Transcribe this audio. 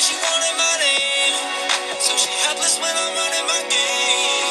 she wanted my name. So she helpless when I'm running my game.